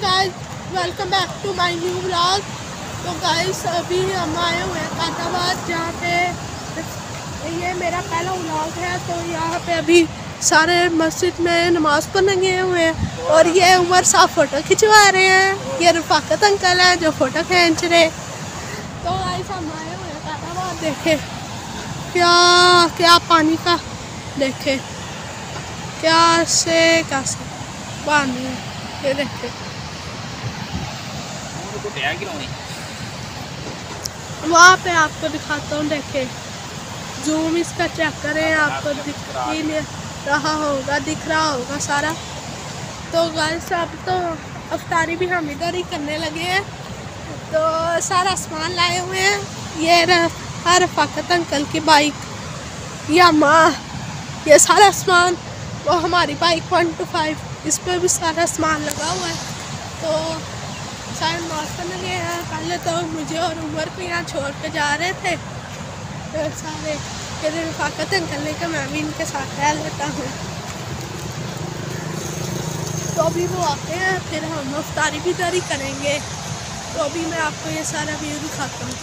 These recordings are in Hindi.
Guys welcome back to my new blog तो गाइस अभी हम आए हुए हैं काताबाद, जहाँ पे ये मेरा पहला ब्लॉग है। तो यहाँ पे अभी सारे मस्जिद में नमाज़ पढ़ने गए हुए हैं और ये उमर साहब फ़ोटो खिंचवा रहे हैं। ये रफाकत अंकल है जो फ़ोटो खींच रहे तो गाइस हम आए हुए हैं काताबाद, देखे। क्या क्या पानी का, देखे। क्या से कैसे पानी, ये देखे। वहाँ पे आपको दिखाता हूँ देखे। जूम इसका चेक करें आपको दिख ही नहीं रहा होगा दिख रहा होगा सारा। तो गाइस अब तो अफ्तारी भी हम इधर ही करने लगे हैं। तो सारा सामान लाए हुए हैं। ये हर रफाकत अंकल की बाइक या माँ ये सारा सामान वो हमारी बाइक वन टू फाइव इस पर भी सारा सामान लगा हुआ है। तो शायद नाश्ता में गए हैं। पहले तो मुझे और उमर को यहाँ छोड़ के जा रहे थे। तो सारे कहते रफाकत अंकल ने कहा मैं भी इनके साथ रह लेता हूँ। तो अभी वो आते हैं, फिर हम अफ्तारी भी ही करेंगे। तो अभी मैं आपको ये सारा व्यू दिखाता हूँ।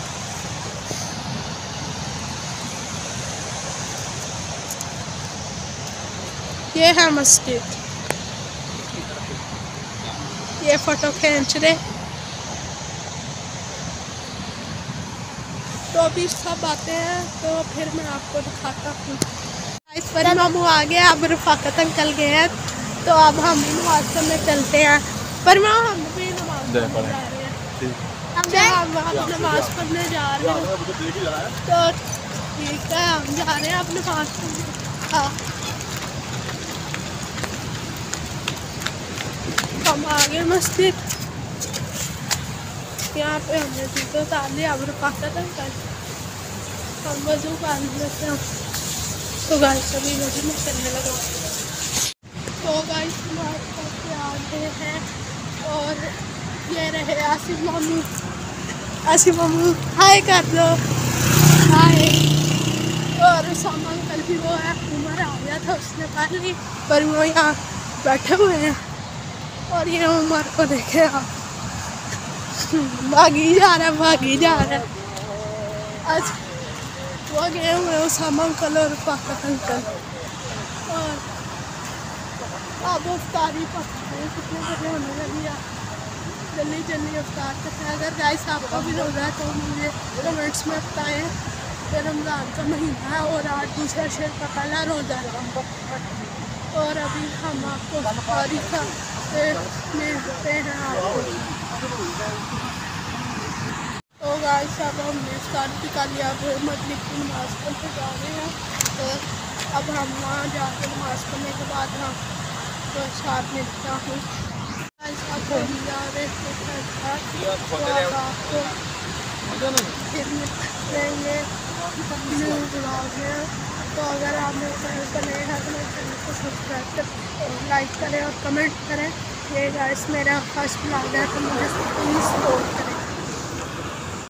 ये है मस्जिद। ये फ़ोटो खींच रहे। तो अभी सब आते हैं तो फिर मैं आपको दिखाता हूँ। इस पर मामू आ गए अब रफाकत अंकल गए हैं तो अब हम भी नमाज़ पढ़ने चलते हैं। पर मैं हम भी नमाज़ पढ़ने जा रहे हैं। हम हम नमाज़ पढ़ने जा रहे हैं। तो ठीक है हम जा रहे हैं अब नमाज़ पढ़ने। हाँ। हम आ गए मस्जिद। यहाँ पे रुकाता था कल। हम वज़ू बाँध लेते हैं तो गाय सभी वज़ू में चलने लगा। तो गाय नमाज़ करके आ गए हैं और ये रहे आसिफ मामू। आसिफ मामू हाय कर दो। हाय और सामान कल भी वो है, उमर आ गया था उसने कर ली पर वो यहाँ बैठे हुए हैं। और ये उमर को देखे आप। भागी जा रहा है, भागी जा रहा है। आज वो गए हुए उसामा अंकल और पाकत अंकल और अब अफ्तारी पकते हैं, कितने बजे होने लगी है? जल्दी जल्दी अफ्तार करते हैं। अगर गाइस आपका भी रोज़ा है तो मुझे कमेंट्स में बताएँ। कि रमज़ान का महीना है और आज दूसरा शेर का पहला रोज़ा। है और अभी हम आपको तारीखा से मिलते हैं। आपको तो गाइस अब हम कर लिया। अब मगरिब की नमाज़ पढ़ने जा रहे हैं। तो अब हम वहाँ जाकर नमाज़ पढ़ने के बाद हम तो साथ मिलता हूँ। जा रहे हैं। में तो अगर आप मेरे चैनल पर नए हैं तो मेरे चैनल को सब्सक्राइब कर लाइक करें और कमेंट करें। ये गाइस मेरा फ़र्स्ट ब्लॉग है तो मुझे प्लीज़ सपोर्ट करें।